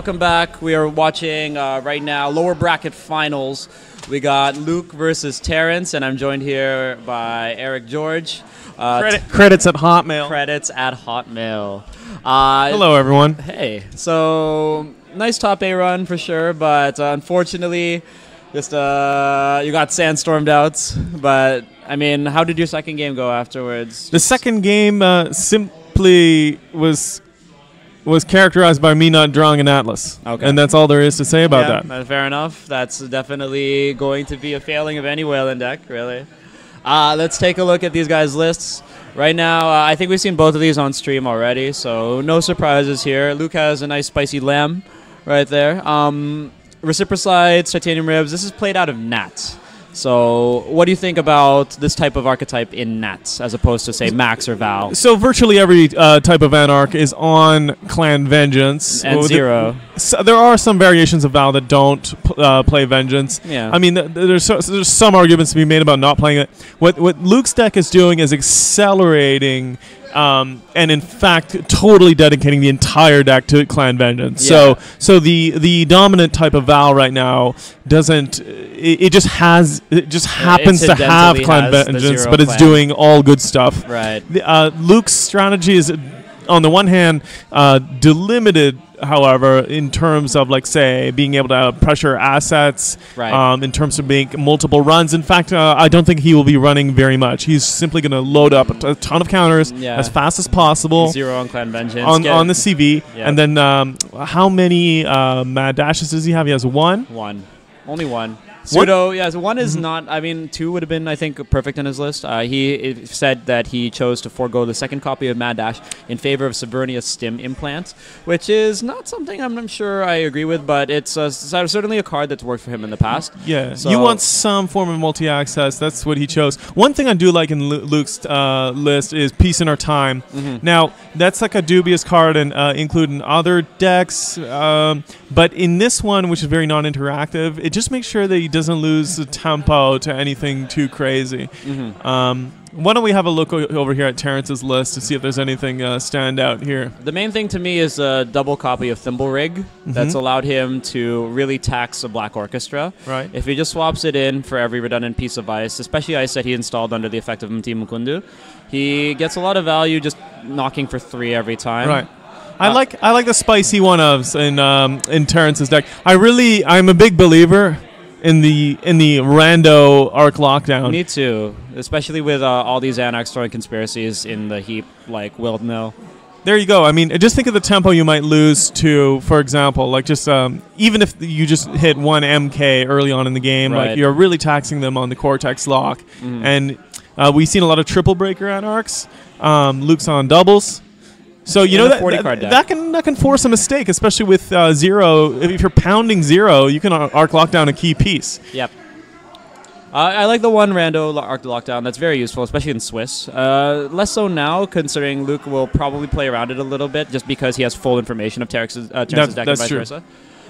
welcome back. We are watching uh, right now lower bracket finals. We got Luke versus Terrence, and I'm joined here by Eric George. Uh, Credit, credits at Hotmail. credits at Hotmail. Uh, Hello, everyone. Hey, so nice top A run for sure, but uh, unfortunately, just uh, you got sandstormed out. But I mean, how did your second game go afterwards? The second game uh, simply was was characterized by me not drawing an atlas, Okay. and that's all there is to say about yeah, that. uh, Fair enough. That's definitely going to be a failing of any Weyland deck, really. Uh, let's take a look at these guys' lists. Right now, uh, I think we've seen both of these on stream already, so no surprises here. Luke has a nice spicy lamb right there. Um, Reciprocity, titanium ribs. This is played out of Gnat. So, what do you think about this type of archetype in Gnats as opposed to, say, Max or Val? So virtually every uh, type of Anarch is on Clan Vengeance. And Well, the- Zero. So there are some variations of Val that don't uh, play Vengeance. Yeah. I mean, th- there's so, there's some arguments to be made about not playing it. What what Luke's deck is doing is accelerating, um, and in fact, totally dedicating the entire deck to Clan Vengeance. Yeah. So so the the dominant type of Val right now doesn't. It, it just has. It just happens to have Clan Vengeance, but it's clan. doing all good stuff. Right. The, uh, Luke's strategy is, on the one hand, uh, delimited. However, in terms of like say being able to pressure assets, Right. um, in terms of make multiple runs. In fact, uh, I don't think he will be running very much. He's simply going to load up a, t- a ton of counters Yeah. as fast as possible Zero on Clan Vengeance. on Get on the CV. Yeah. And then um, how many uh, mad dashes does he have? He has one. One. Only one. Pseudo, yeah, so one is not. I mean, two would have been, I think, perfect in his list. Uh, he uh, said that he chose to forego the second copy of Mad Dash in favor of Severnius Stim Implant, which is not something I'm, I'm sure I agree with, but it's uh, certainly a card that's worked for him in the past. Yeah, So- you want some form of multi-access. That's what he chose. One thing I do like in Luke's uh, list is Peace in Our Time. Mm-hmm. Now, that's like a dubious card and uh, include in other decks, um, but in this one, which is very non-interactive, it just makes sure that he doesn't lose the tempo to anything too crazy. Mm-hmm. Um, why don't we have a look o- over here at Terrence's list to see if there's anything uh, stand out here? The main thing to me is a double copy of Thimble Rig that's allowed him to really tax a Black Orchestra. Right. If he just swaps it in for every redundant piece of ice, especially ice that he installed under the effect of MTI Mwekundu, he gets a lot of value just knocking for three every time. Right. I Uh, like I like the spicy one ofs in um, in Terrence's deck. I really I'm a big believer in the in the rando Ark Lockdown. Me too, especially with uh, all these Anarch storing conspiracies in the heap, like Willed Mill. There you go. I mean, just think of the tempo you might lose to, for example, like just um, even if you just hit one MK early on in the game, Right. like you're really taxing them on the Cortex lock. And uh, we've seen a lot of triple breaker anarchs. Um, Luke's on doubles. So you know that, 40 that, that can that can force a mistake, especially with uh, zero. If you're pounding zero, you can arc lock down a key piece. Yep. Uh, I like the one rando Ark Lockdown. That's very useful, especially in Swiss. Uh, less so now, considering Luke will probably play around it a little bit, just because he has full information of Terrence's, uh, Terrence's deck and vice true. versa.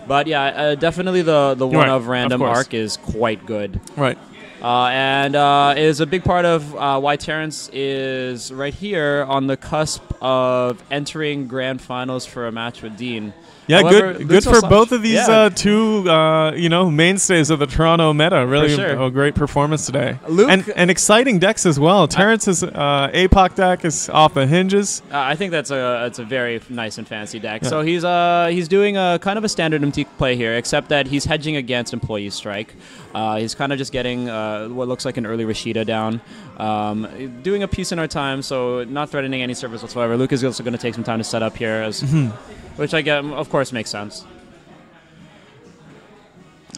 But yeah, uh, definitely the the one Right, of of random course. arc is quite good, Right. Uh, and uh, is a big part of uh, why Terrence is right here on the cusp of entering grand finals for a match with Dien. Yeah, However, good. Good for both of these Yeah. uh, two, uh, you know, mainstays of the Toronto meta. Really, sure. a great performance today. Luke- and and exciting decks as well. Terrence's uh, APOC deck is off the hinges. Uh, I think that's a it's a very nice and fancy deck. Yeah. So he's uh he's doing a kind of a standard MT play here, except that he's hedging against employee strike. Uh, he's kind of just getting uh, what looks like an early Rashida down, um, doing a Peace in Our Time, so not threatening any service whatsoever. Luke is also going to take some time to set up here, as, Mm-hmm. Which I get, of course, makes sense.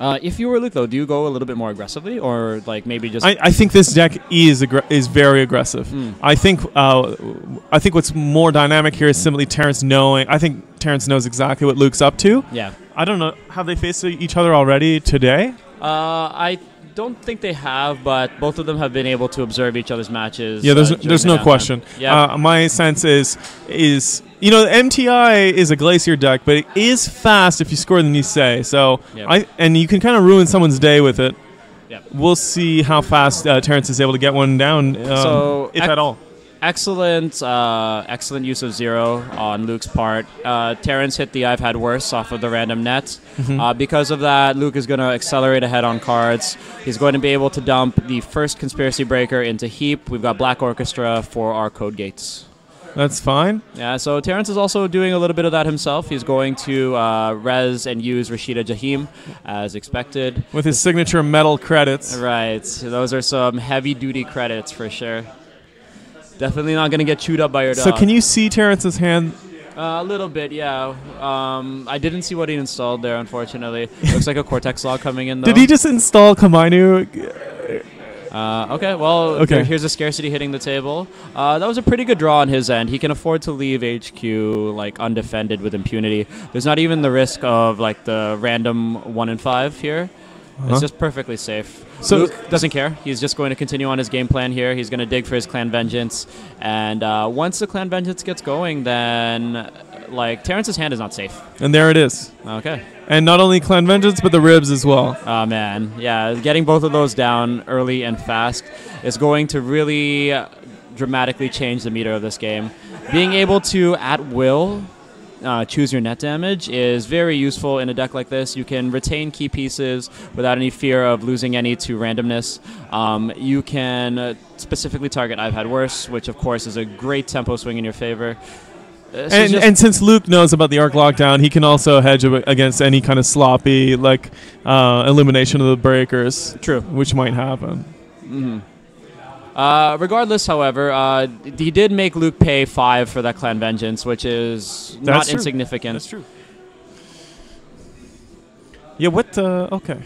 Uh, if you were Luke, though, do you go a little bit more aggressively, or like maybe just I, I think this deck is aggr- is very aggressive. Mm. I think uh, I think what's more dynamic here is simply Terrence knowing. I think Terrence knows exactly what Luke's up to. yeah? I don't know. Have they faced each other already today? Uh, I don't think they have, but both of them have been able to observe each other's matches. Yeah, there's uh, there's the no downtime. question. Yeah, Uh, my sense is is you know MTI is a glacier deck, but it is fast if you score the Nisei. So Yep. I and you can kind of ruin someone's day with it. Yep. We'll see how fast uh, Terrence is able to get one down, um, So, if at all. Excellent, uh, excellent use of zero on Luke's part. Uh, Terrence hit the I've had worse off of the random net. Uh, because of that, Luke is going to accelerate ahead on cards. He's going to be able to dump the first conspiracy breaker into heap. We've got Black Orchestra for our code gates. That's fine. Yeah, so Terrence is also doing a little bit of that himself. He's going to uh, res and use Rashida Jaheem as expected. With his signature metal credits. Right, those are some heavy duty credits for sure. Definitely not going to get chewed up by your dog. So can you see Terrence's hand? Uh, a little bit, yeah. Um, I didn't see what he installed there, unfortunately. Looks like a Cortex Lock coming in, though. Did he just install Komainu? Uh, okay, well, Okay. there- here's a scarcity hitting the table. Uh, that was a pretty good draw on his end. He can afford to leave HQ like undefended with impunity. There's not even the risk of like the random one in five here. Uh-huh. It's just perfectly safe. So- Luke doesn't care. He's just going to continue on his game plan here. He's going to dig for his clan vengeance, and uh, once the clan vengeance gets going, then like Terrence's hand is not safe. And there it is. Okay. And not only Clan Vengeance, but the ribs as well. Oh man, yeah, getting both of those down early and fast is going to really dramatically change the meter of this game. Being able to at will uh, choose your net damage is very useful in a deck like this. You can retain key pieces without any fear of losing any to randomness. Um, you can uh, specifically target I've had worse, which of course is a great tempo swing in your favor. This And, and since Luke knows about the Ark Lockdown, he can also hedge against any kind of sloppy like uh, elimination of the breakers, true. which might happen. Uh, regardless, however, uh, he did make Luke pay five for that clan vengeance, which is not That's true. insignificant. true. Yeah. What? Uh, okay.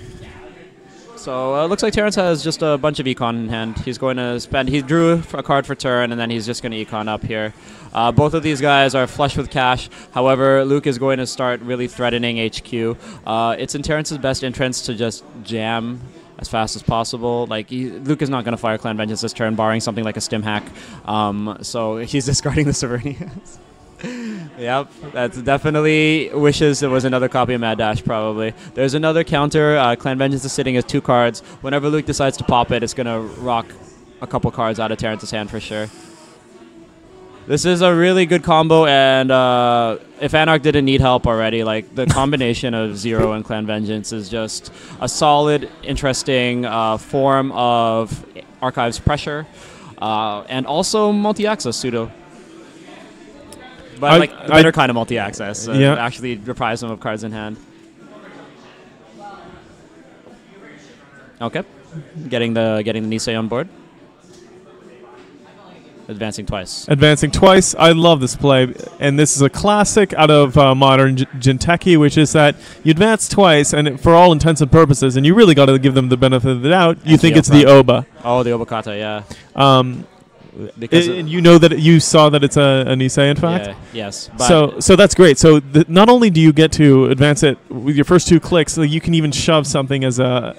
So uh, it looks like Terrence has just a bunch of econ in hand. He's going to spend. He drew a card for turn, and then he's just going to econ up here. Uh, both of these guys are flush with cash. However, Luke is going to start really threatening HQ. Uh, it's in Terrence's best interest to just jam as fast as possible. Like he, Luke is not going to fire Clan Vengeance this turn, barring something like a stim hack. Um, so he's discarding the Severnians. Yep, that's definitely wishes it was another copy of Mad Dash. Probably. There's another counter. Uh, Clan Vengeance is sitting as two cards. Whenever Luke decides to pop it, it's gonna rock a couple cards out of Terrence's hand for sure. This is a really good combo, and uh, if Anarch didn't need help already, like the combination of Zero and Clan Vengeance is just a solid, interesting uh, form of Archives pressure, uh, and also multi-access pseudo. But I- like a I- better kind of multi-access. Uh, Yeah. Actually, reprise them of cards in hand. Okay, getting the getting the Nisei on board. Advancing twice. Advancing twice. I love this play, and this is a classic out of uh, modern Jinteki, which is that you advance twice, and it, for all intents and purposes, and you really got to give them the benefit of the doubt. You And think the it's the Oba, Oh, the Obokata, yeah. um, Because and you know that you saw that it's a, a Nisei, in fact. yeah, yes. So, so that's great. So, th- not only do you get to advance it with your first two clicks, so you can even shove something as a,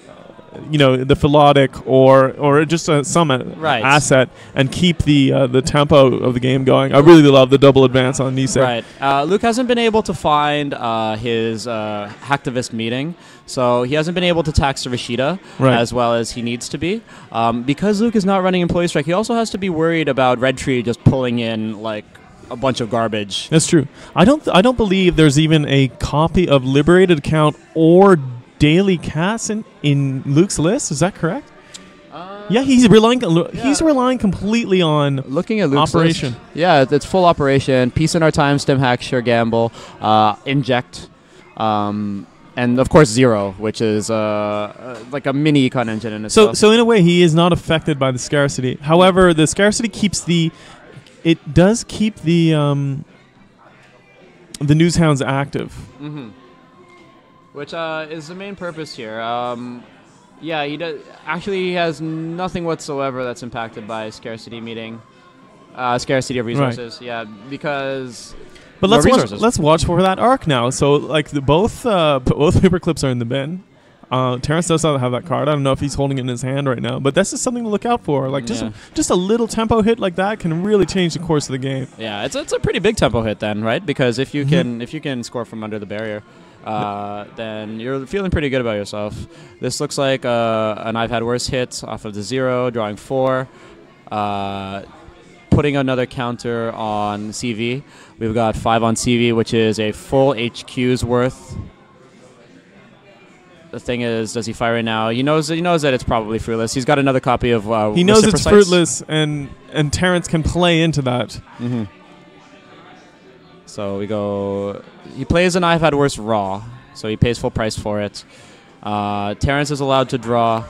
you know, the Philotic or or just a summon Right. asset and keep the uh, the tempo of the game going. I really love the double advance on Nisei. Right. Uh, Luke hasn't been able to find uh, his uh, hacktivist meeting, so he hasn't been able to tax Rashida Right. as well as he needs to be. Um, because Luke is not running Employee Strike, he also has to be worried about Red Tree just pulling in like a bunch of garbage. That's true. I don't. I don't believe there's even a copy of Liberated Account or Daily Cast in, in Luke's list. Is that correct? yeah, he's relying. He's yeah. relying completely on. Looking at Luke's Operation. list- yeah, it's- full operation. Peace in our time, stim hack, sure gamble, uh, inject, um, and of course zero, which is uh, uh, like a mini econ engine in So, itself. so in a way, he is not affected by the scarcity. However, the scarcity keeps the. It does keep the um, the news hounds active. hmm Which uh, is the main purpose here. Um, yeah, he does. Actually, he has nothing whatsoever that's impacted by scarcity meeting, uh, scarcity of Right. resources. Yeah, because But let's watch, let's watch for that arc now. So like the, both uh, both paper clips are in the bin. Uh, Terrence does not have that card. I don't know if he's holding it in his hand right now, but this is something to look out for. Like just Yeah. just a little tempo hit like that can really change the course of the game. yeah, it's it's a pretty big tempo hit then, right? Because if you Mhm. can if you can score from under the barrier. Uh, then you're feeling pretty good about yourself. This looks like uh, an I've had worse hit off of the zero, drawing four. Uh, putting another counter on CV. We've got five on CV, which is a full HQ's worth. The thing is, does he fire it now? He knows that he knows that it's probably fruitless. He's got another copy of. Uh, He knows it's fruitless, and and Terrence can play into that. hmm So we go. He plays an I've had worse raw, so he pays full price for it. Uh, Terrence is allowed to draw.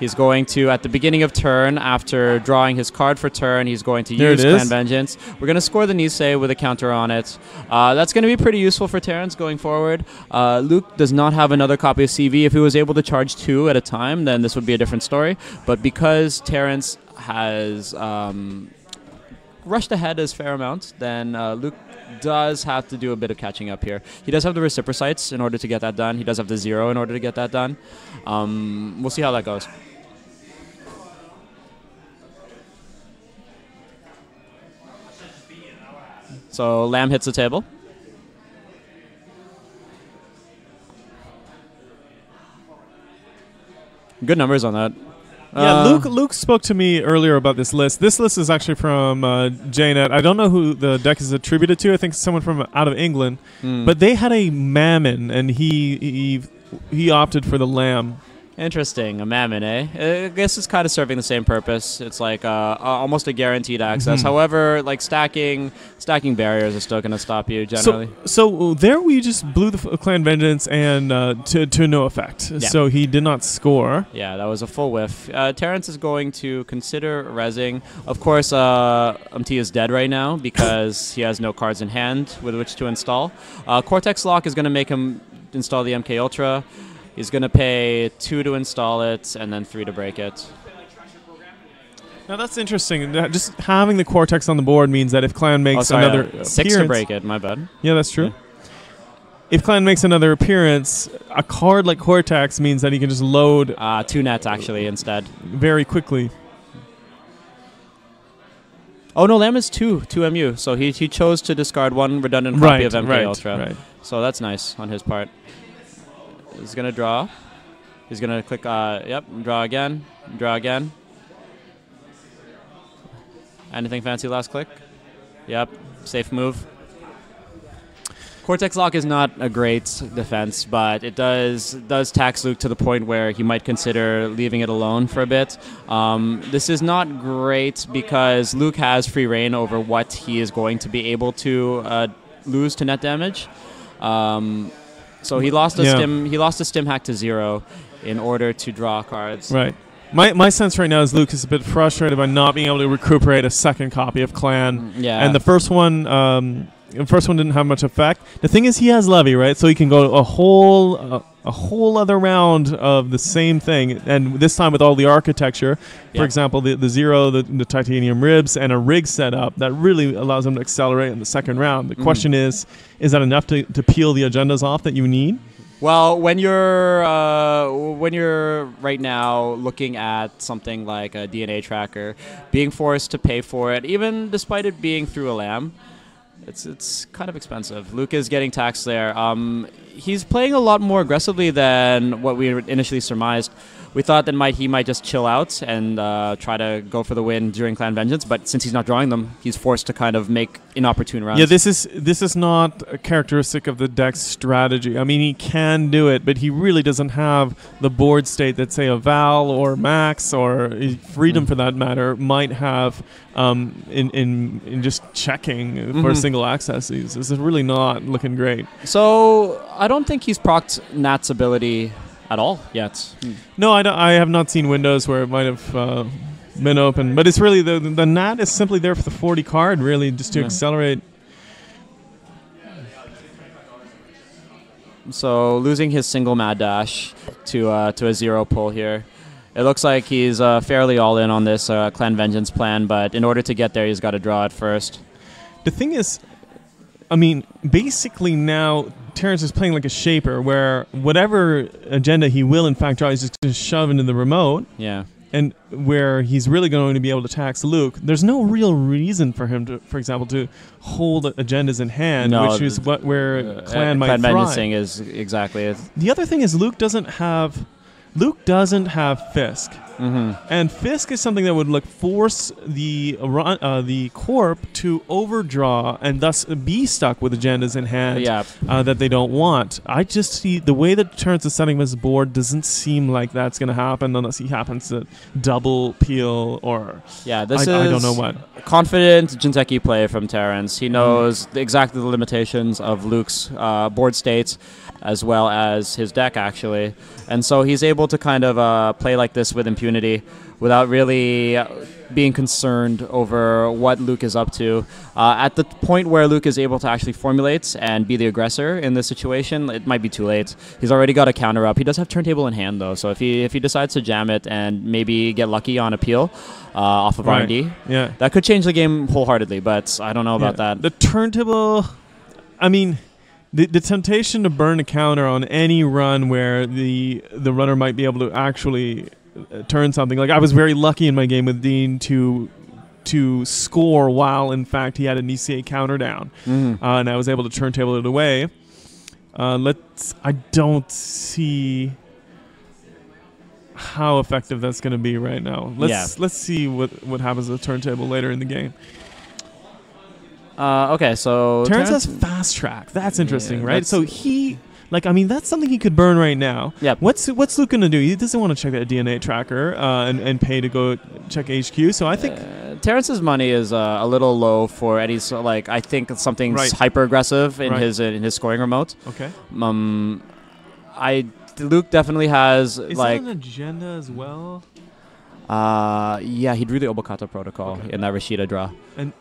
He's going to, at the beginning of turn, after drawing his card for turn, he's going to There use. Clan Vengeance. We're going to score the Nisei with a counter on it. Uh, that's going to be pretty useful for Terrence going forward. Uh, Luke does not have another copy of CV. If he was able to charge two at a time, then this would be a different story. But because Terrence has um, rushed ahead as fair amount, then uh, Luke does have to do a bit of catching up here. He does have the Reciprocity in order to get that done. He does have the zero in order to get that done. Um, we'll see how that goes. So Lamb hits the table. Good numbers on that. Yeah, Uh, Luke. Luke spoke to me earlier about this list. This list is actually from uh, JNet. I don't know who the deck is attributed to. I think it's someone from out of England. hmm. But they had a Mammon, and he he he opted for the Lamb. Interesting, a mammon, eh? Uh, I guess it's kind of serving the same purpose. It's like uh, uh, almost a guaranteed access. Mhm. However, like stacking, stacking barriers are still going to stop you generally. So so there we just blew the Clan Vengeance and uh, to to no effect. Yeah. So he did not score. yeah, that was a full whiff. Uh, Terrence is going to consider resing. Of course, uh, MT is dead right now because he has no cards in hand with which to install. Uh, Cortex Lock is going to make him install the MK Ultra. He's going to pay two to install it and then three to break it. Now that's interesting. Just having the Cortex on the board means that if Clan Oh, makes sorry, another uh, six to break it. My bad. Yeah, that's true. Yeah. If Clan makes another appearance, a card like Cortex means that he can just load Uh, two nets actually instead. very quickly. Oh no, Lamb is two, two MU. So he, he chose to discard one redundant copy Right, of MK right, Ultra. right. So that's nice on his part. He's gonna draw. He's gonna click. Uh, yep, draw again. Draw again. Anything fancy last click? Yep, safe move. Cortex Lock is not a great defense, but it does does tax Luke to the point where he might consider leaving it alone for a bit. Um, this is not great because Luke has free rein over what he is going to be able to uh, lose to net damage. Um, so he lost a Yeah. stim. He lost a stim hack to zero in order to draw cards. Right. My, my sense right now is Luke is a bit frustrated by not being able to recuperate a second copy of Clan. Yeah. And the first one, um, the first one didn't have much effect. The thing is, he has Levy, right? So he can go a whole uh, a whole other round of the same thing, and this time with all the architecture. For example, the the zero, the, the titanium ribs, and a rig setup that really allows them to accelerate in the second round. The Mhm. question is, is that enough to, to peel the agendas off that you need? Well, when you're uh, when you're right now looking at something like a DNA tracker, being forced to pay for it, even despite it being through a lamb, it's it's kind of expensive. Luke is getting taxed there. Um, he's playing a lot more aggressively than what we initially surmised. We thought that might he might just chill out and uh, try to go for the win during Clan Vengeance, but since he's not drawing them, he's forced to kind of make inopportune runs. Yeah, this is this is not a characteristic of the deck's strategy. I mean, he can do it, but he really doesn't have the board state that say a Val or Max or uh, Freedom, Mm. for that matter, might have um, in, in in just checking for Mhm. single accesses. This is really not looking great. So I don't think he's procced Gnat's ability at all yet. No, I, don't- I have not seen windows where it might have. Uh, been open, but it's really the the Gnat is simply there for the forty card, really, just to Yeah. accelerate. So losing his single mad dash to uh, to a zero pull here. It looks like he's uh, fairly all in on this uh, Clan Vengeance plan, but in order to get there, he's got to draw it first. The thing is, I mean, basically now Terrence is playing like a shaper, where whatever agenda he will in fact draw, he's just going to shove into the remote, Yeah. and where he's really going to be able to tax Luke. There's no real reason for him to, for example, to hold agendas in hand, No, which is what where Uh, Clan might Clan thrive. Vengeancing is exactly it. The other thing is Luke doesn't have Luke doesn't have Fisk. And Fisk is something that would like force the uh, the corp to overdraw and thus be stuck with agendas in hand Yeah. uh, that they don't want. I just see the way that Terrence is setting his board doesn't seem like that's going to happen unless he happens to double peel or Yeah, this I, is I don't know what. confident Jinteki play from Terrence. He knows the- exactly the limitations of Luke's uh, board states as well as his deck, actually. And so he's able to kind of uh, play like this with impunity without really uh, being concerned over what Luke is up to. Uh, at the point where Luke is able to actually formulate and be the aggressor in this situation, it might be too late. He's already got a counter up. He does have turntable in hand, though. So if he if he decides to jam it and maybe get lucky on appeal uh, off of Right. R&D, Yeah. that could change the game wholeheartedly, but I don't know about Yeah. that. The turntable, I mean, the, the temptation to burn a counter on any run where the the runner might be able to actually uh, turn something. Like I was very lucky in my game with Dien to to score while in fact he had an ECA counter down, Mhm. uh, and I was able to turntable it away. Uh, let's. I don't see how effective that's going to be right now. Let's Yeah. let's see what what happens with the turntable later in the game. Uh, okay, so Terrence has fast track. That's interesting, Yeah, right? that's- So he, like, I mean, that's something he could burn right now. Yep. What's what's Luke gonna do? He doesn't want to check that DNA tracker uh, and and pay to go check HQ. So I think Uh, Terrence's money is uh, a little low for any so like I think something Right. hyper aggressive in Right. his in his scoring remote. okay. Um, I Luke definitely has Is like an agenda as well? uh yeah he drew the Obokata protocol Okay. in that Rashida draw. And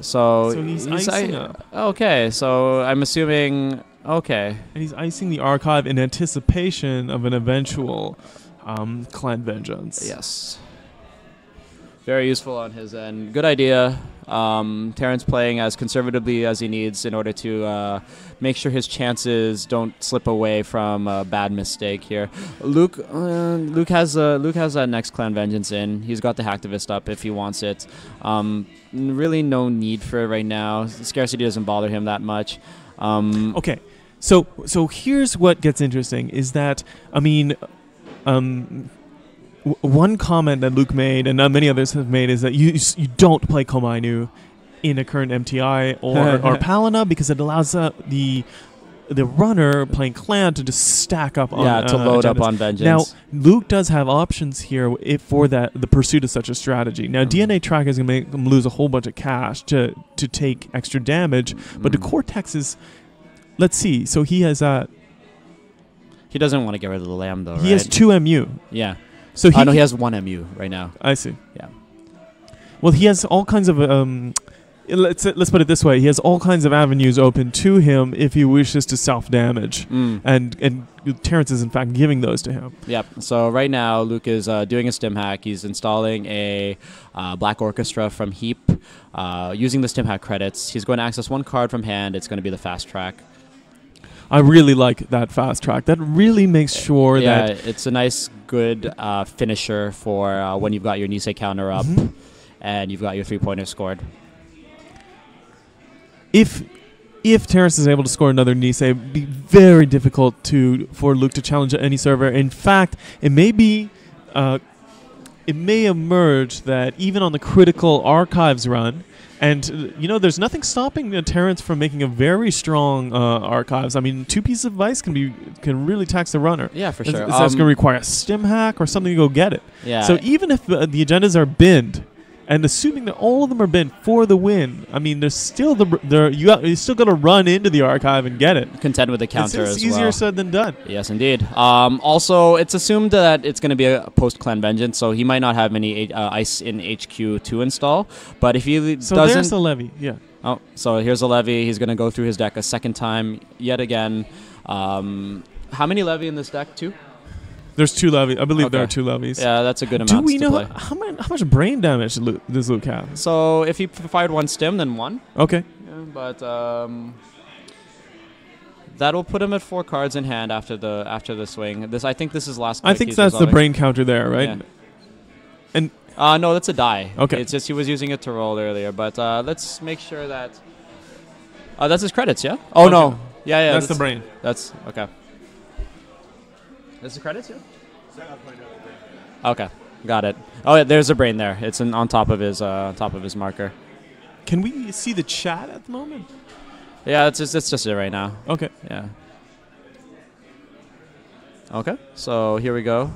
So, so he's, I- icing up, Okay, so I'm assuming okay. and he's icing the archive in anticipation of an eventual um, clan vengeance. Yes. Very useful on his end. Good idea. Um, Terrence playing as conservatively as he needs in order to uh, make sure his chances don't slip away from a bad mistake here. Luke, uh, Luke has uh, Luke has that next clan vengeance in. He's got the hacktivist up if he wants it. Um, really, no need for it right now. Scarcity doesn't bother him that much. Um, Okay, so so here's what gets interesting is that I mean, um, w- one comment that Luke made and many others have made is that you you don't play Komainu in a current MTI or or Palana because it allows uh, the the runner playing clan to just stack up on yeah, to uh, load up on vengeance. Now, Luke does have options here if for that the pursuit of such a strategy. Now, Mhm. DNA track is going to make them lose a whole bunch of cash to to take extra damage, but the Mm. Cortex is. Let's see. So he has uh he doesn't want to get rid of the lamb though, he right? has two MU. yeah. So he, no, he has one mu right now. I see. Yeah. Well, he has all kinds of um. Let's let's put it this way: he has all kinds of avenues open to him if he wishes to self damage, Mm. and and Terrence is in fact giving those to him. Yep. So right now, Luke is uh, doing a stim hack. He's installing a uh, Black Orchestra from Heap. Uh, using the stim hack credits, he's going to access one card from hand. It's going to be the fast track. I really like that fast track. That really makes sure yeah, that it's a nice, good uh, finisher for uh, when you've got your Nisei counter up Mhm. and you've got your three pointers scored. if if Terrence is able to score another Nisei, it'd be very difficult to for Luke to challenge any server. In fact, it may be. Uh, it may emerge that even on the critical archives run, and uh, you know, there's nothing stopping uh, Terrence from making a very strong uh, archives. I mean, two pieces of advice can be can really tax the runner. Yeah, for sure. it's- that's Um, going to require a stim hack or something to go get it. yeah. So even if uh, the agendas are binned, and assuming that all of them are binned for the win, I mean, there's still the there you got, you still got to run into the archive and get it. contend with the It's, counter it's as easier well. said than done. Yes, indeed. Um, also, it's assumed that it's going to be a post clan vengeance, so he might not have any uh, ice in HQ to install. But if he So doesn't, there's the levy. Yeah. oh, so here's a levy. He's going to go through his deck a second time yet again. Um, how many levy in this deck? Two. There's two levies. I believe there are two levies. Yeah, that's a good amount. Do we know how, how, much, how much brain damage does Luke have? So if he fired one stim, then one. Okay. Yeah, but um, that'll put him at four cards in hand after the after the swing. This I think this is last. I think that's the brain counter there, right? Yeah. And Uh, no, that's a die. Okay. It's just he was using it to roll earlier, but uh, let's make sure that. Uh, that's his credits, yeah. Oh Okay. no, yeah, yeah. that's the brain. That's okay. That's the credits, yeah. Okay. Got it. Oh, yeah, there's a brain there. It's in, on top of his uh, on top of his marker. Can we see the chat at the moment? Yeah, it's just, it's just it right now. Okay. Yeah. Okay, so here we go.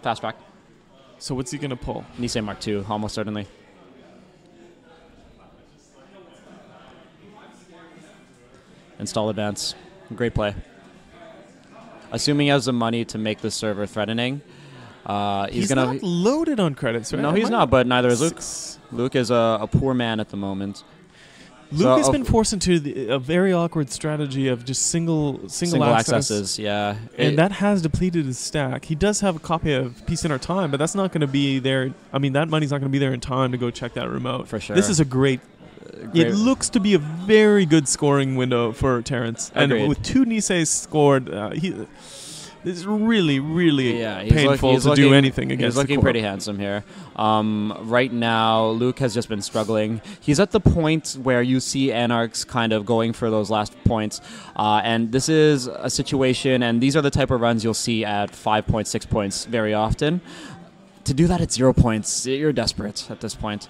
Fast track. So what's he gonna pull? Nisei Mark II, almost certainly. Install advance. Great play. Assuming he has the money to make the server threatening, uh, he's, He's, gonna. not loaded on credits, right? no, he's not, but neither is Luke. Luke is a, a poor man at the moment. Luke So, has been forced into the, a very awkward strategy of just single single, Single access, accesses, yeah. and It- that has depleted his stack. He does have a copy of Peace in Our Time, but that's not going to be there. I mean, that money's not going to be there in time to go check that remote. for sure. This is a great. Great- It looks to be a very good scoring window for Terrence, and Agreed. with two Niseis scored, uh, he. It's really, really Yeah, he's look- painful he's to looking- do anything against. the looking pretty handsome here. Um, right now, Luke has just been struggling. He's at the point where you see Anarchs kind of going for those last points. Uh, and this is a situation, and these are the type of runs you'll see at five points, six points very often. To do that at zero points, you're desperate at this point.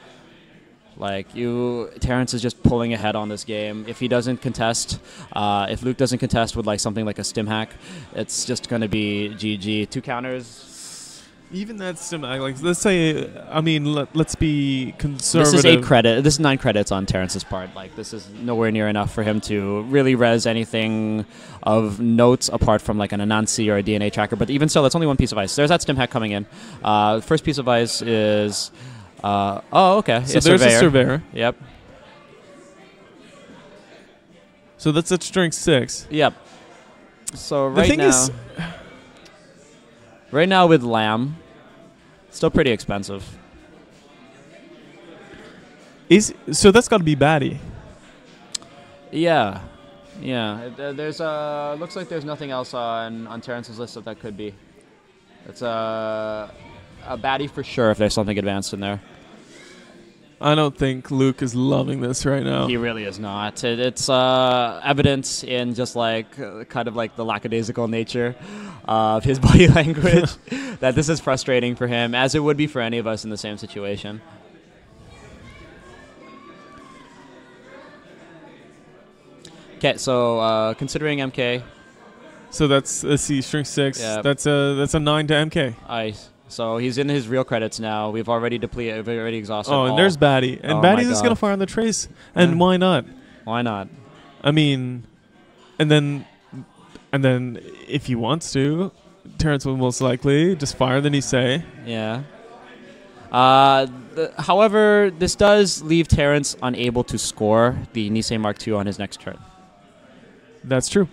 Like you, Terrence is just pulling ahead on this game. If he doesn't contest, uh, if Luke doesn't contest with like something like a stim hack, it's just gonna be GG. Two counters, Even that stim, hack, like let's say, I mean, let, let's be conservative. This is eight credit. This is nine credits on Terrence's part. Like this is nowhere near enough for him to really res anything of notes apart from like an Anansi or a DNA tracker. But even so, that's only one piece of ice. There's that stim hack coming in. Uh, first piece of ice is. Uh, oh, okay. So Yeah, there's surveyor. a surveyor. Yep. So that's at strength six. Yep. So The right thing now, is- right now with Lamb, still pretty expensive. Is so that's got to be baddie. Yeah, yeah. Uh, There's uh, looks like there's nothing else on on Terrence's list that that could be. It's a a baddie for sure if there's something advanced in there. I don't think Luke is loving this right now. He really is not. It, it's uh, evidence in just like uh, kind of like the lackadaisical nature of his body language that this is frustrating for him, as it would be for any of us in the same situation. Okay, so uh, considering MK, So that's let's see, strength six. Yeah. That's a that's a nine to MK. I so he's in his real credits now. We've already depleted, we've already exhausted. Oh, and all. there's Batty, and Oh Batty's just gonna fire on the trace, and Yeah. why not? why not? I mean, and then, and then if he wants to, Terrence will most likely just fire the Nisei. Yeah. Uh, the, however, this does leave Terrence unable to score the Nisei Mark II on his next turn. That's true.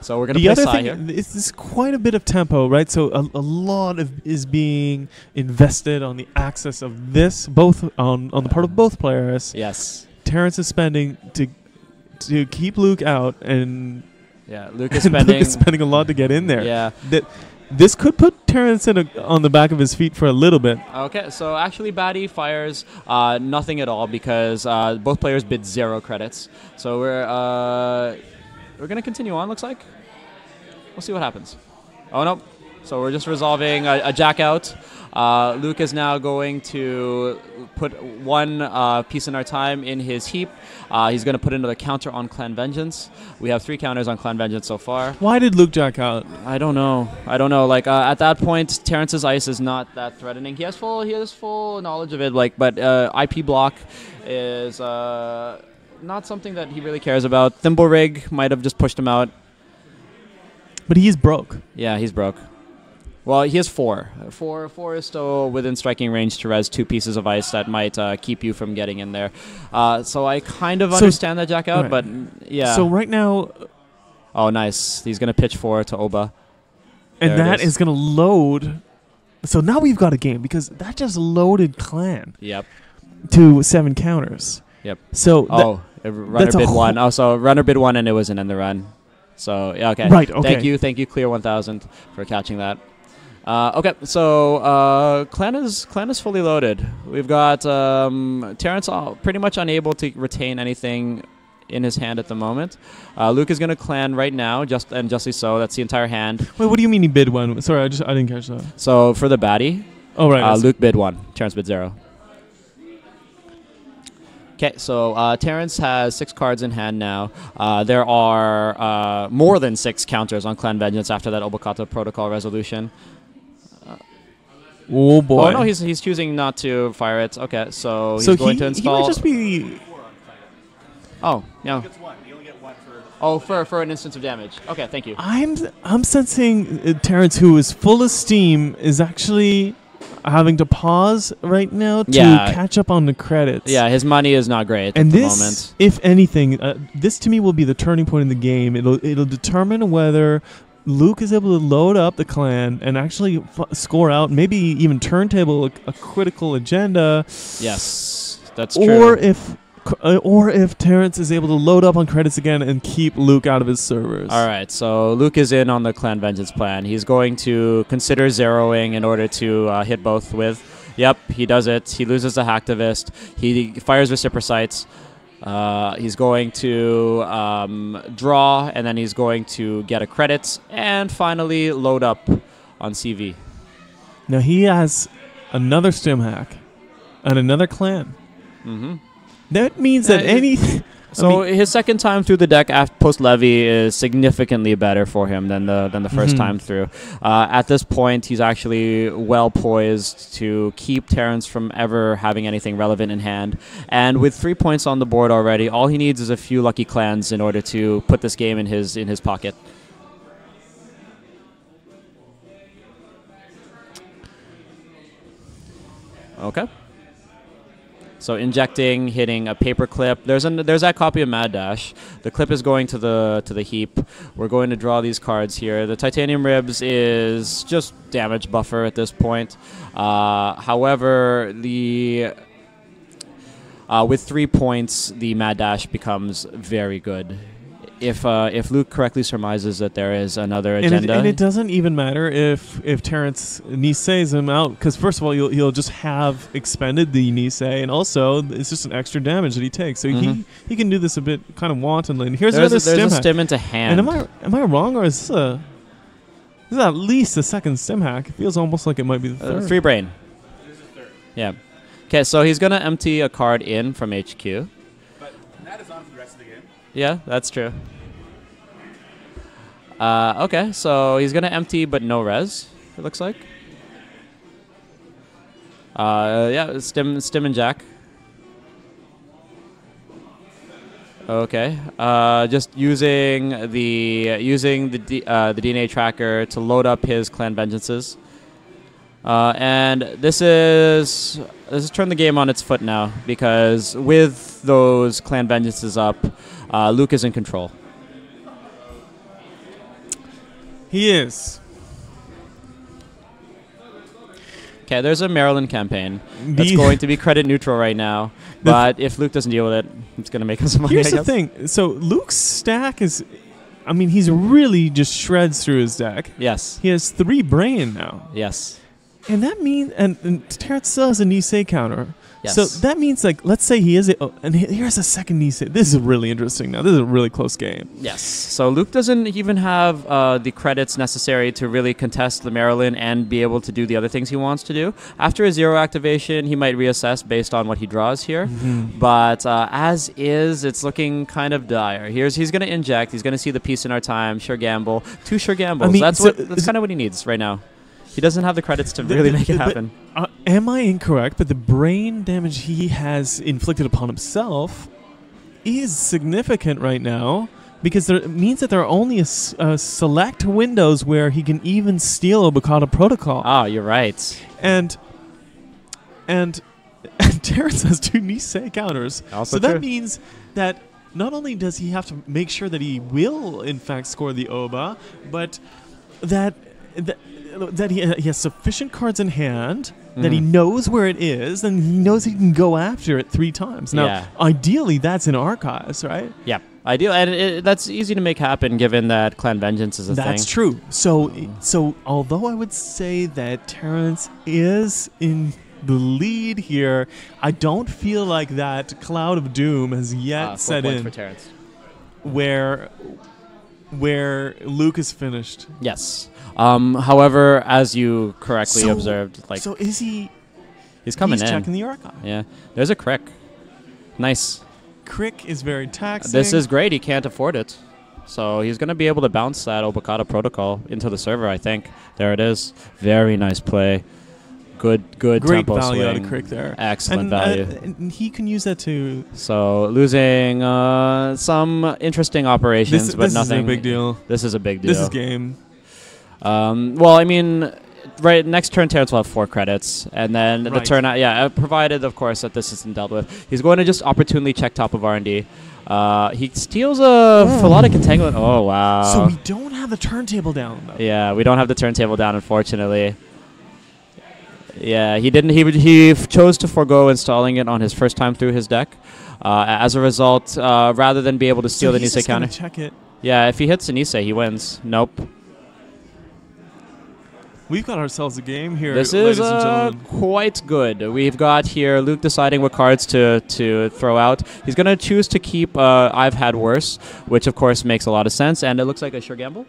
So we're gonna the play other thing here. is this is quite a bit of tempo, right? So a, a lot of is being invested on the axis of this, both on on the part of both players. Yes. Terrence is spending to to keep Luke out, and, Yeah. Luke is spending. Luke is spending a lot to get in there. Yeah. That this could put Terrence in a, on the back of his feet for a little bit. Okay. So actually, Batty fires uh, nothing at all because uh, both players bid zero credits. So we're uh, we're gonna continue on. Looks like. We'll see what happens. Oh no. So we're just resolving a, a jack out. Uh, Luke is now going to put one uh, Peace in Our Time in his heap. Uh, he's going to put another counter on Clan Vengeance. We have three counters on Clan Vengeance so far. Why did Luke jack out? I don't know. I don't know. Like uh, at that point, Terrence's ice is not that threatening. He has full. He has full knowledge of it. Like, but uh, IP block is uh, not something that he really cares about. Thimble rig might have just pushed him out. But he's broke. Yeah, he's broke. Well, he has four. Four, four is still within striking range to res two pieces of ice that might uh, keep you from getting in there. Uh, so I kind of So- understand that jack out, right. but mm, yeah. So right now, oh, nice. He's gonna pitch four to Oba. and There that is. is going to load. So now we've got a game because that just loaded Clan Yep. to seven counters. Yep. So Oh, runner bid one. Oh, so runner bid one, and it was an end the run. So yeah, okay. Right, okay. Thank you, thank you, Clear One Thousand for catching that. Uh, okay, so uh, clan is clan is fully loaded. We've got um, Terrence all, pretty much unable to retain anything in his hand at the moment. Uh, Luke is going to clan right now, just and justly so. That's the entire hand. Wait, what do you mean he bid one? Sorry, I just I didn't catch that. So for the baddie, Oh right. uh, Luke bid one, Terrence bid zero. Okay, so uh, Terrence has six cards in hand now. Uh, there are uh, more than six counters on Clan Vengeance after that Obokata Protocol resolution. oh boy. Oh no, he's he's choosing not to fire it. Okay, so he's so going he, to he might just be. oh, yeah. Oh, for for an instance of damage. Okay, thank you. I'm I'm sensing uh, Terrence, who is full of steam, is actually having to pause right now to Yeah. catch up on the credits. Yeah, his money is not great And at the this, moment. if anything, uh, this to me will be the turning point in the game. It'll it'll determine whether Luke is able to load up the clan and actually f- score out, maybe even turntable a, a critical agenda, Yes, that's true. or if or if Terrence is able to load up on credits again and keep Luke out of his servers. All right, so Luke is in on the Clan Vengeance plan. He's going to consider zeroing in order to uh, hit both with. Yep, he does it. He loses the Hacktivist. He fires Reciprocity. Uh, he's going to um, draw, and then he's going to get a credit, and finally load up on CV. Now he has another stim hack and another clan. hmm That means that Uh, any. So his second time through the deck after post levy is significantly better for him than the than the 1st Mhm. time through. Uh, at this point, he's actually well poised to keep Terrence from ever having anything relevant in hand. And with three points on the board already, all he needs is a few lucky clans in order to put this game in his in his pocket. Okay. So injecting, hitting a paper clip. There's an, there's that copy of Mad Dash. The clip is going to the to the heap. We're going to draw these cards here. The titanium ribs is just damage buffer at this point. Uh, however, the uh, with three points, the Mad Dash becomes very good. If uh, if Luke correctly surmises that there is another And it, agenda, and it doesn't even matter if if Terrence Nisei's him out because first of all you'll he'll just have expended the Nisei and also it's just an extra damage that he takes so he Mhm. he can do this a bit kind of wantonly. And here's there's, another a, there's stim a hack. stim into hand. And am I am I wrong or is this a this is at least a second stim hack? It feels almost like it might be the Uh, third. free brain. Yeah. Okay, so he's gonna empty a card in from HQ. Yeah, that's true. Uh, okay, so he's gonna empty, but no res. It looks like. Uh, yeah, stim, stim and jack. Okay, uh, just using the using the D, uh, the DNA tracker to load up his clan vengeances. Uh, and this is this is turn the game on its foot now because with those clan vengeances up, uh, Luke is in control. He is. Okay, there's a Marilyn Campaign that's The- going to be credit neutral right now, but if Luke doesn't deal with it, it's going to make him some money. Here's I the thing. So Luke's stack is I mean he's really just shreds through his deck. Yes, He has 3 brain now. yes, And that means, and, and Terrence still has a Nisei counter. Yes. So that means, like, let's say he is, a, oh, and here's a second Nisei. This is really interesting now. This is a really close game. Yes. So Luke doesn't even have uh, the credits necessary to really contest the Marilyn and be able to do the other things he wants to do. After a zero activation, he might reassess based on what he draws here. But uh, as is, it's looking kind of dire. Here's he's going to inject. He's going to see the Peace in Our Time. Sure gamble. Two sure gambles. mean, that's so- what. That's kind of what he needs right now. He doesn't have the credits to really the- make it but- happen. Uh, am I incorrect? But the brain damage he has inflicted upon himself is significant right now because there, it means that there are only a, a select windows where he can even steal a Bacata protocol. Ah, you're right. and and and Terrence has two Nisei counters. Also so that means that not only does he have to make sure that he will in fact score the Oba, but that that, that he, he has sufficient cards in hand. That he Mhm. knows where it is, and he knows he can go after it three times. Now, Yeah. ideally, that's in archives, right? Yeah, ideal, and it, that's easy to make happen given that Clan Vengeance is a That's thing. true. So, so although I would say that Terrence is in the lead here, I don't feel like that cloud of doom has yet Uh, set in. for Terrence. where where Luke is finished. Yes. Um, however, as you correctly So- observed, like so is he? he's coming he's in. checking the archive. yeah. There's a crick. Nice. Crick is very taxing. This is great. He can't afford it. So he's going to be able to bounce that Obokata protocol into the server, I think. There it is. Very nice play. Good, good great tempo value swing. out of Crick there. Excellent and, value. Uh, and he can use that to. so losing uh, some interesting operations, This, but this nothing. is a big deal. This is a big deal. This is game. Um, well, I mean, right next turn Terrence will have four credits, and then the Right. turn out, yeah, uh, provided of course that this isn't dealt with, he's going to just opportunely check top of R and D. Uh, he steals a Philotic Entanglement. Oh wow! so we don't have the turntable down though. yeah, we don't have the turntable down, unfortunately. Yeah, he didn't. He he chose to forego installing it on his first time through his deck. Uh, as a result, uh, rather than be able to steal so the Nisei counter, check it. yeah, if he hits a Nisei, he wins. Nope. We've got ourselves a game here, This ladies is and uh, gentlemen. quite good. We've got here Luke deciding what cards to, to throw out. He's going to choose to keep uh, I've Had Worse, which of course makes a lot of sense, and it looks like a sure gamble.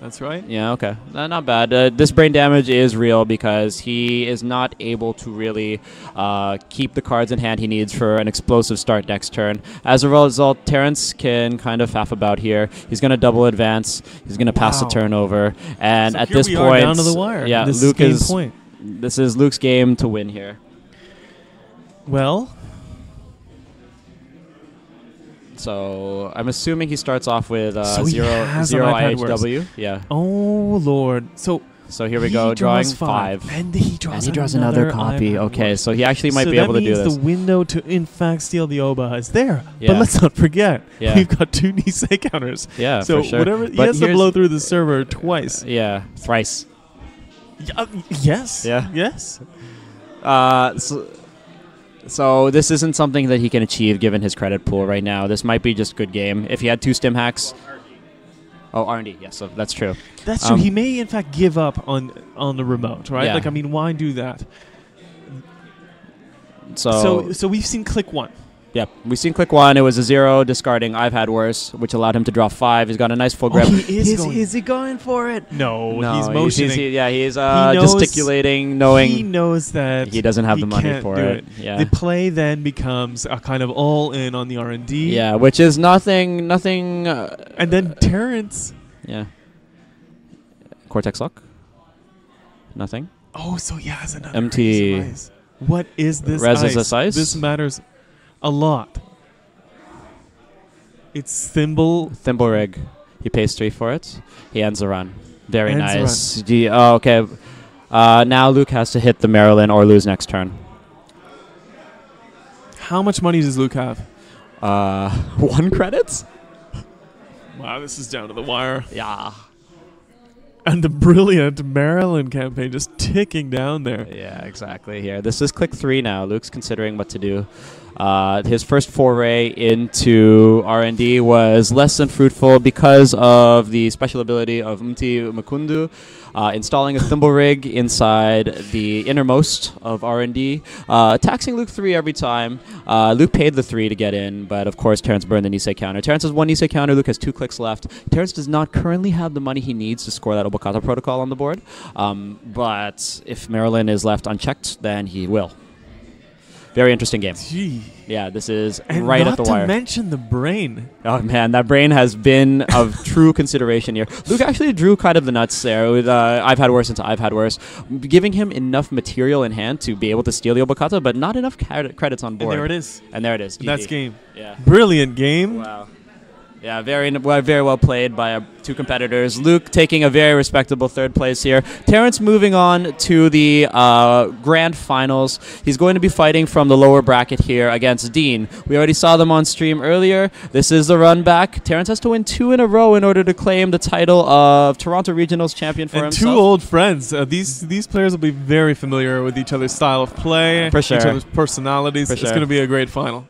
That's right. Yeah, okay. Uh, not bad. Uh, this brain damage is real because he is not able to really uh, keep the cards in hand he needs for an explosive start next turn. As a result, Terrence can kind of faff about here. He's going to double advance. He's going to pass Wow. the turnover. And So at this point, down to the wire. yeah, this Luke is, is point. this is Luke's game to win here. Well, So I'm assuming he starts off with uh, So he zero has zero an I've Had Worse. IHW. Yeah. oh lord. So So here we he go, drawing draws five. and he draws, And he draws another, copy. iPad Okay, so he actually might so be able to do means this. the window to in fact steal the Oba is there. Yeah. But let's not forget, Yeah. we've got two Nisei counters. yeah, so for sure. whatever he has to blow through the server twice. Yeah, thrice. Y- uh, yes. Yeah. Yes. Uh, so, so this isn't something that he can achieve given his credit pool right now. This might be just good game. If he had two stim hacks. Oh, R&D. Yes, so that's true. That's true. Um, he may in fact give up on on the remote, right? Yeah. Like I mean, why do that? So, So so we've seen click one. Yep. We've seen click one. It was a zero discarding I've had worse, which allowed him to draw five. He's got a nice full Oh, grab. he is He's- going- is he going for it? No, no, he's motioning. he- yeah, he's uh, knows- gesticulating, knowing he knows that he doesn't have he the money for it. it. Yeah. The play then becomes a kind of all in on the R and D. yeah, which is nothing, nothing. Uh, And then Terrence. yeah. Cortex lock. Nothing. Oh, so he has another MT. Ice. What is this Res ice? is ice? This matters a lot. It's thimble. Thimblerig. He pays three for it. He ends the run. Very Ends nice. Gee, oh, okay. Uh, now Luke has to hit the Marilyn or lose next turn. How much money does Luke have? Uh, one credits? Wow, this is down to the wire. Yeah. And the brilliant Marilyn campaign just ticking down there. Yeah, exactly. Here, this is click three now. Luke's considering what to do. Uh, his first foray into R and D was less than fruitful because of the special ability of MTI Mwekundu, uh, installing a thimblerig inside the innermost of R and D, uh, taxing Luke three every time. Uh, Luke paid the three to get in, but of course Terrence burned the Nisei counter. Terrence has one Nisei counter. Luke has two clicks left. Terrence does not currently have the money he needs to score that Obokata protocol on the board, um, but if Marilyn is left unchecked, then he will. Very interesting game. Gee. Yeah, this is And right at the wire. Not to mention the brain. Oh man, that brain has been of true consideration here. Luke actually drew kind of the nuts there. With uh, I've had worse into I've had worse, giving him enough material in hand to be able to steal the Obokata, but not enough credits on And board. there it is. And there it is. And that's game. Yeah. Brilliant game. Wow. Yeah, very well, very well played by uh, two competitors. Luke taking a very respectable third place here. Terrence moving on to the uh, grand finals. He's going to be fighting from the lower bracket here against Dien. We already saw them on stream earlier. This is the run back. Terrence has to win two in a row in order to claim the title of Toronto Regionals champion for and himself. two old friends. Uh, these these players will be very familiar with each other's style of play, For each other's personalities. For It's sure. going to be a great final.